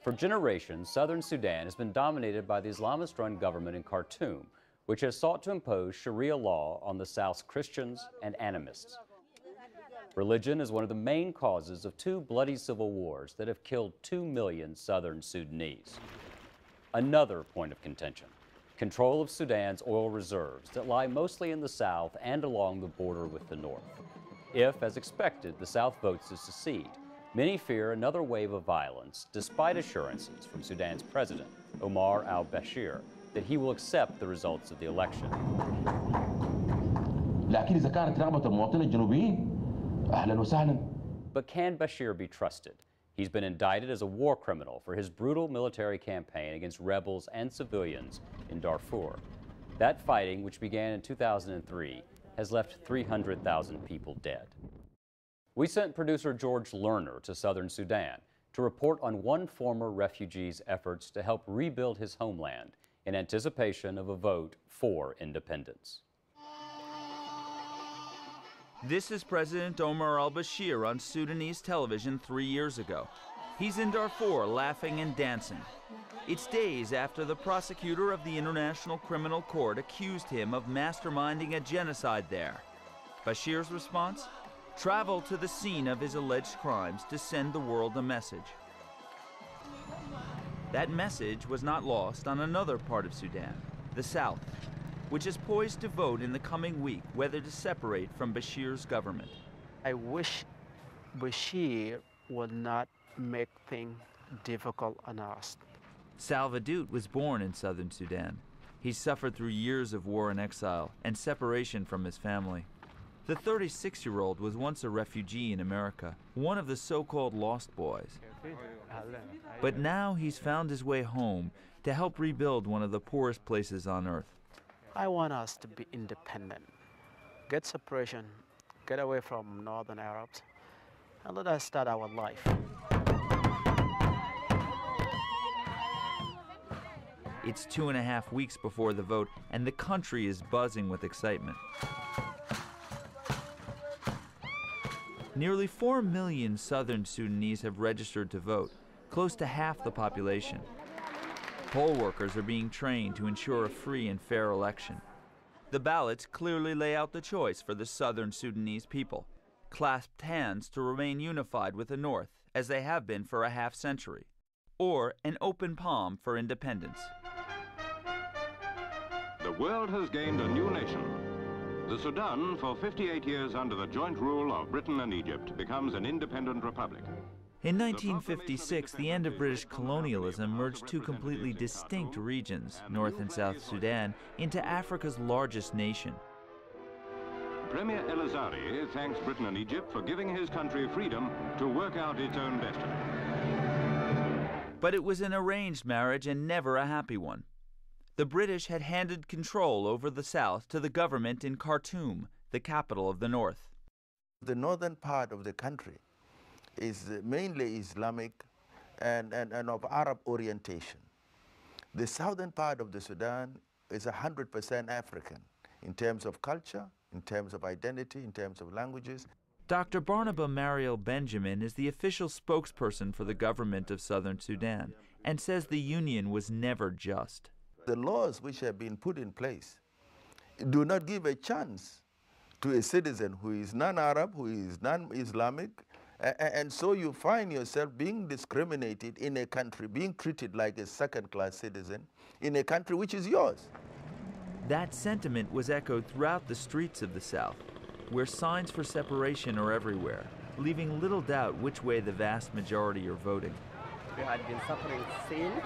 For generations, southern Sudan has been dominated by the Islamist run government in Khartoum, which has sought to impose Sharia law on the South's Christians and animists. Religion is one of the main causes of two bloody civil wars that have killed two million southern Sudanese. Another point of contention control of Sudan's oil reserves that lie mostly in the south and along the border with the north. If, as expected, the South votes to secede, Many fear another wave of violence, despite assurances from Sudan's president, Omar al Bashir, that he will accept the results of the election. But can Bashir be trusted? He's been indicted as a war criminal for his brutal military campaign against rebels and civilians in Darfur. That fighting, which began in 2003, has left 300,000 people dead. We sent producer George Lerner to southern Sudan to report on one former refugee's efforts to help rebuild his homeland in anticipation of a vote for independence. This is President Omar al Bashir on Sudanese television three years ago. He's in Darfur laughing and dancing. It's days after the prosecutor of the International Criminal Court accused him of masterminding a genocide there. Bashir's response? Travel to the scene of his alleged crimes to send the world a message. That message was not lost on another part of Sudan, the South which is poised to vote in the coming week whether to separate from Bashir's government. I wish Bashir would not make things difficult on us. Salva Dut was born in southern Sudan. He suffered through years of war and exile and separation from his family. The 36 year old was once a refugee in America, one of the so called lost boys. But now he's found his way home to help rebuild one of the poorest places on earth. I want us to be independent, get separation, get away from Northern Arabs, and let us start our life. It's two and a half weeks before the vote, and the country is buzzing with excitement. Nearly 4 million southern Sudanese have registered to vote, close to half the population. Poll workers are being trained to ensure a free and fair election. The ballots clearly lay out the choice for the southern Sudanese people clasped hands to remain unified with the North, as they have been for a half century, or an open palm for independence. The world has gained a new nation. The Sudan, for 58 years under the joint rule of Britain and Egypt, becomes an independent republic. In 1956, the end of British colonialism merged two completely distinct regions, North and South Sudan, into Africa's largest nation. Premier El Azhari thanks Britain and Egypt for giving his country freedom to work out its own destiny. But it was an arranged marriage and never a happy one. The British had handed control over the South to the government in Khartoum, the capital of the North. The northern part of the country is mainly Islamic and, and, and of Arab orientation. The southern part of the Sudan is 100% African in terms of culture, in terms of identity, in terms of languages. Dr. Barnaba Marial Benjamin is the official spokesperson for the government of southern Sudan and says the union was never just. The laws which have been put in place do not give a chance to a citizen who is non-Arab, who is non-Islamic, and so you find yourself being discriminated in a country, being treated like a second class citizen in a country which is yours. That sentiment was echoed throughout the streets of the South, where signs for separation are everywhere, leaving little doubt which way the vast majority are voting. We had been suffering since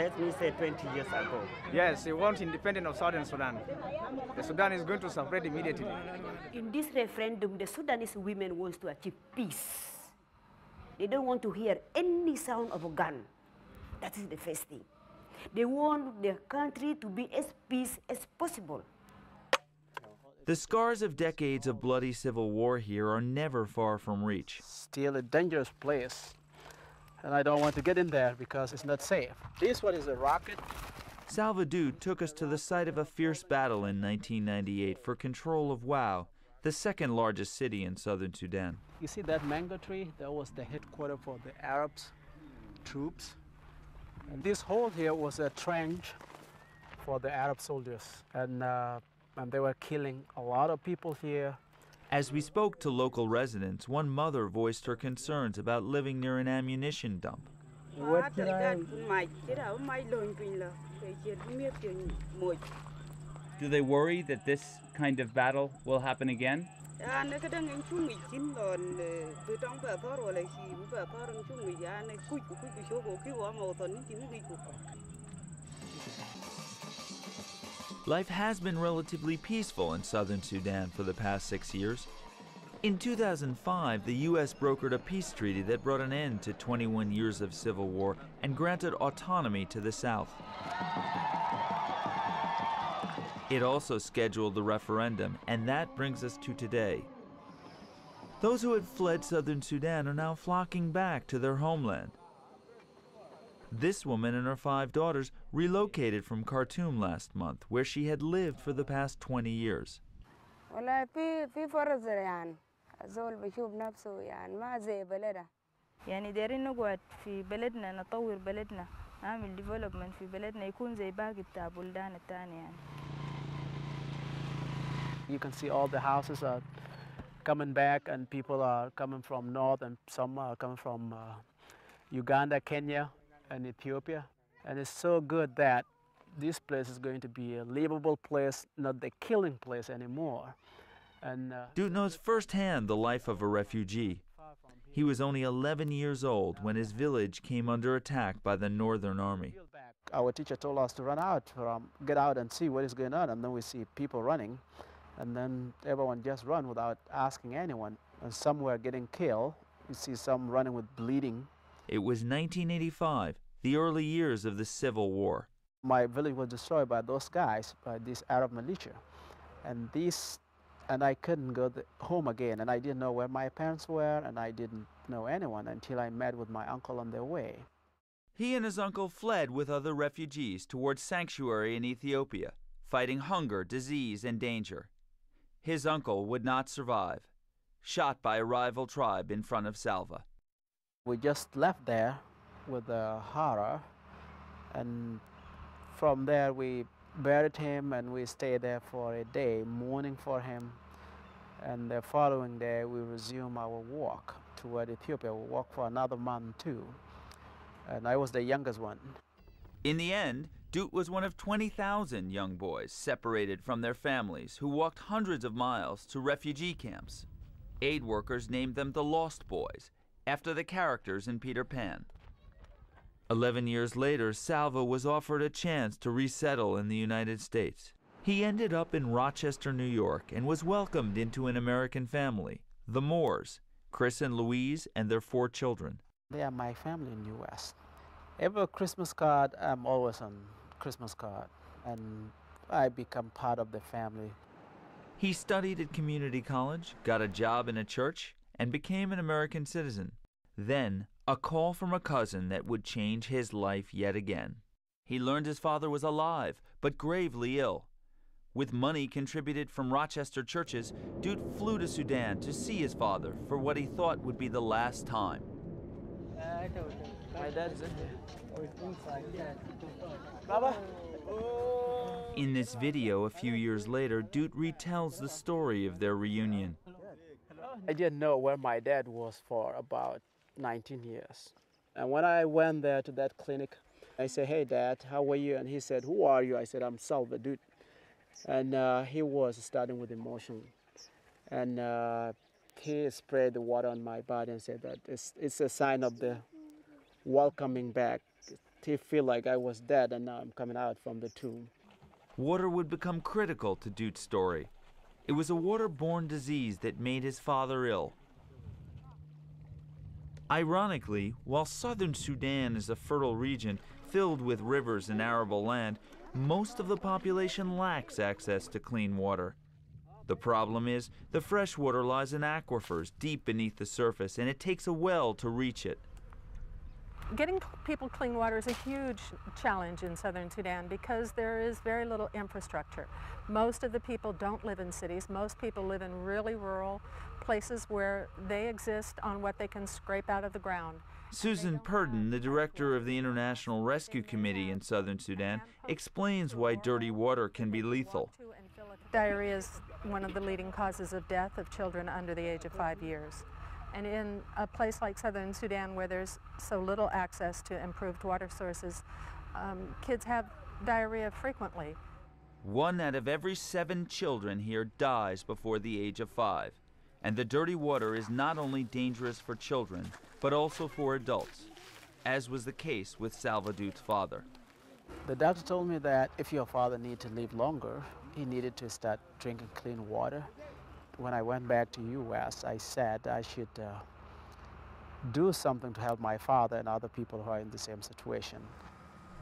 let me say 20 years ago. Yes, we want independence of Southern Sudan. The Sudan is going to separate immediately. In this referendum, the Sudanese women want to achieve peace. They don't want to hear any sound of a gun. That is the first thing. They want their country to be as peace as possible. The scars of decades of bloody civil war here are never far from reach. Still a dangerous place and I don't want to get in there because it's not safe. This one is a rocket. Salva Dut took us to the site of a fierce battle in 1998 for control of Wau, the second largest city in southern Sudan. You see that mango tree? That was the headquarters for the Arabs troops. And this hole here was a trench for the Arab soldiers, and, uh, and they were killing a lot of people here. As we spoke to local residents, one mother voiced her concerns about living near an ammunition dump. What did I... Do they worry that this kind of battle will happen again? Life has been relatively peaceful in southern Sudan for the past six years. In 2005, the U.S. brokered a peace treaty that brought an end to 21 years of civil war and granted autonomy to the South. It also scheduled the referendum, and that brings us to today. Those who had fled southern Sudan are now flocking back to their homeland. This woman and her five daughters relocated from Khartoum last month, where she had lived for the past 20 years. يعني دايرين نقعد في بلدنا نطور بلدنا نعمل ديفلوبمنت في بلدنا يكون زي باقي بتاع بلدان التانية يعني You can see all the houses are coming back and people are coming from north and some are coming from uh, Uganda, Kenya and Ethiopia. And it's so good that this place is going to be a livable place, not the killing place anymore. And uh, Dut knows firsthand the life of a refugee. He was only 11 years old when his village came under attack by the Northern Army. our teacher told us to run out, from, get out and see what is going on. And then we see people running. And then everyone just run without asking anyone. And some were getting killed. You see some running with bleeding. It was 1985, the early years of the Civil War. My village was destroyed by those guys, by this Arab militia. And these, and I couldn't go home again. And I didn't know where my parents were, and I didn't know anyone until I met with my uncle on their way. He and his uncle fled with other refugees towards sanctuary in Ethiopia, fighting hunger, disease, and danger. His uncle would not survive, shot by a rival tribe in front of Salva. We just left there with the horror, and from there we buried him and we stayed there for a day, mourning for him. And the following day we resumed our walk toward Ethiopia. We walked for another month too, and I was the youngest one. In the end, Dut was one of 20,000 young boys separated from their families who walked hundreds of miles to refugee camps. Aid workers named them the Lost Boys, after the characters in Peter Pan. Eleven years later, Salva was offered a chance to resettle in the United States. He ended up in Rochester, New York, and was welcomed into an American family, the Moores, Chris and Louise, and their four children. They are my family in the U.S. Every Christmas card, I'm always on Christmas card, and I become part of the family. He studied at community college, got a job in a church, and became an American citizen. Then, a call from a cousin that would change his life yet again. He learned his father was alive, but gravely ill. With money contributed from Rochester churches, Dut flew to Sudan to see his father for what he thought would be the last time. In. In this video, a few years later, Dut retells the story of their reunion. I didn't know where my dad was for about 19 years. And when I went there to that clinic, I said, Hey, Dad, how are you? And he said, Who are you? I said, I'm Salva Dut. And uh, he was starting with emotion. And uh, he sprayed the water on my body and said that it's, it's a sign of the welcoming back. He feel like I was dead and now I'm coming out from the tomb. Water would become critical to Dut's story. It was a waterborne disease that made his father ill. Ironically, while southern Sudan is a fertile region filled with rivers and arable land, most of the population lacks access to clean water. The problem is, the fresh water lies in aquifers deep beneath the surface, and it takes a well to reach it. Getting people clean water is a huge challenge in southern Sudan because there is very little infrastructure. Most of the people don't live in cities. Most people live in really rural places where they exist on what they can scrape out of the ground. Susan Purdin, the director of the International Rescue Committee in southern Sudan, explains why dirty water can be lethal. Diarrhea is one of the leading causes of death of children under the age of five years. And in a place like southern Sudan where there's so little access to improved water sources, um, kids have diarrhea frequently. One out of every seven children here dies before the age of five. And the dirty water is not only dangerous for children, but also for adults, as was the case with Salva Dut's father. The doctor told me that if your father needed to live longer, he needed to start drinking clean water. When I went back to U.S., I said I should uh, do something to help my father and other people who are in the same situation.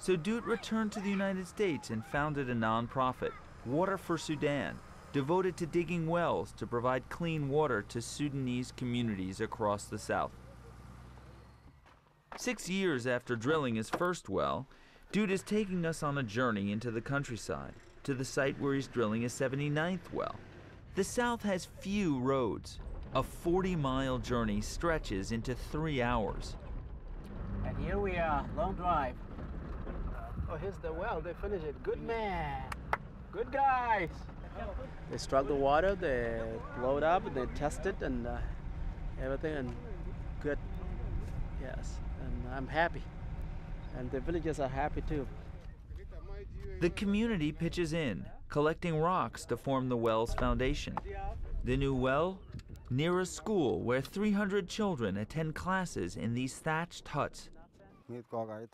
So Dut returned to the United States and founded a nonprofit, Water for Sudan, devoted to digging wells to provide clean water to Sudanese communities across the South. Six years after drilling his first well, Dut is taking us on a journey into the countryside, to the site where he's drilling his 79th well. The South has few roads. A 40 mile journey stretches into three hours. And here we are, long drive. Oh, here's the well. They finished it. Good man. Good guys. They struck the water, they load up, they test it, and uh, everything, and good. Yes, and I'm happy. And the villagers are happy too. The community pitches in, collecting rocks to form the well's foundation. The new well, near a school where 300 children attend classes in these thatched huts.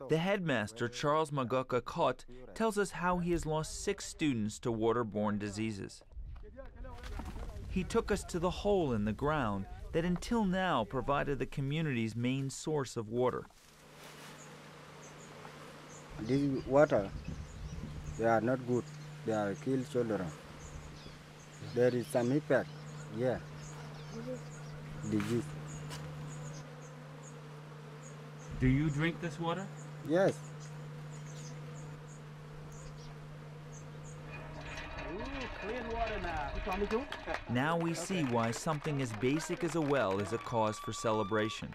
The headmaster, Charles Magoka Kot, tells us how he has lost six students to waterborne diseases. He took us to the hole in the ground that until now provided the community's main source of water. This water, they are not good. They are kill children. There is some impact, yeah, disease. Do you drink this water? Yes. Now we see why something as basic as a well is a cause for celebration.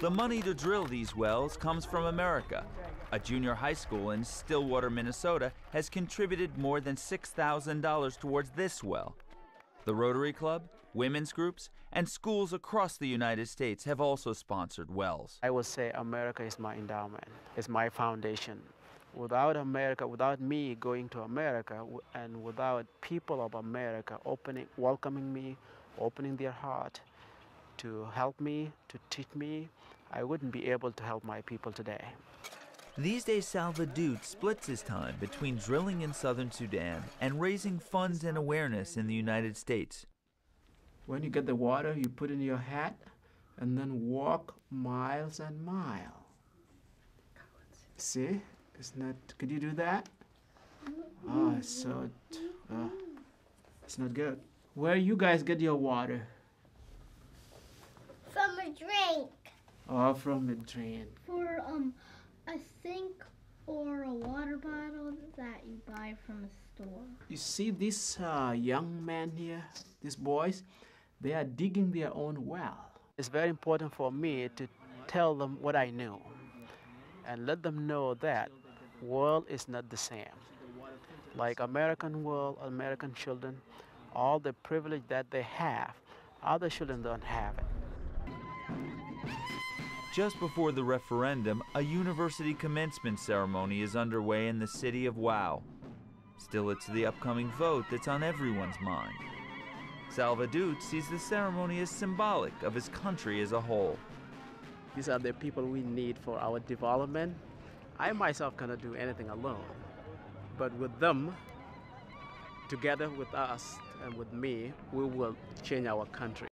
The money to drill these wells comes from America. A junior high school in Stillwater, Minnesota has contributed more than $6,000 towards this well. The Rotary Club, women's groups, and schools across the United States have also sponsored wells. I would say America is my endowment, it's my foundation. Without America, without me going to America, and without people of America opening, welcoming me, opening their heart to help me, to teach me, I wouldn't be able to help my people today. These days, Salva Dut splits his time between drilling in southern Sudan and raising funds and awareness in the United States. When you get the water, you put in your hat and then walk miles and miles. See? Isn't that, could you do that? Oh, it's so, uh, it's not good. Where you guys get your water? A drink. Oh, from a drain. For um, a sink or a water bottle that you buy from a store. You see this uh, young man here, these boys, they are digging their own well. It's very important for me to tell them what I know and let them know that world is not the same. Like American world, American children, all the privilege that they have, other children don't have it. Just before the referendum, a university commencement ceremony is underway in the city of Wau. Still, it's the upcoming vote that's on everyone's mind. Salva Dut sees the ceremony as symbolic of his country as a whole. These are the people we need for our development. I myself cannot do anything alone, but with them, together with us and with me, we will change our country.